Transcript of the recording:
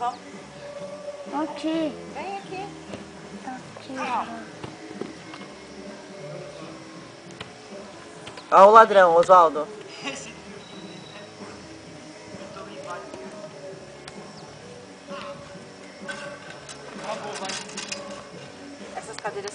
Vamos? Aqui. Vem aqui. Tá aqui. Ah. Olha o ladrão, Oswaldo. Essas cadeiras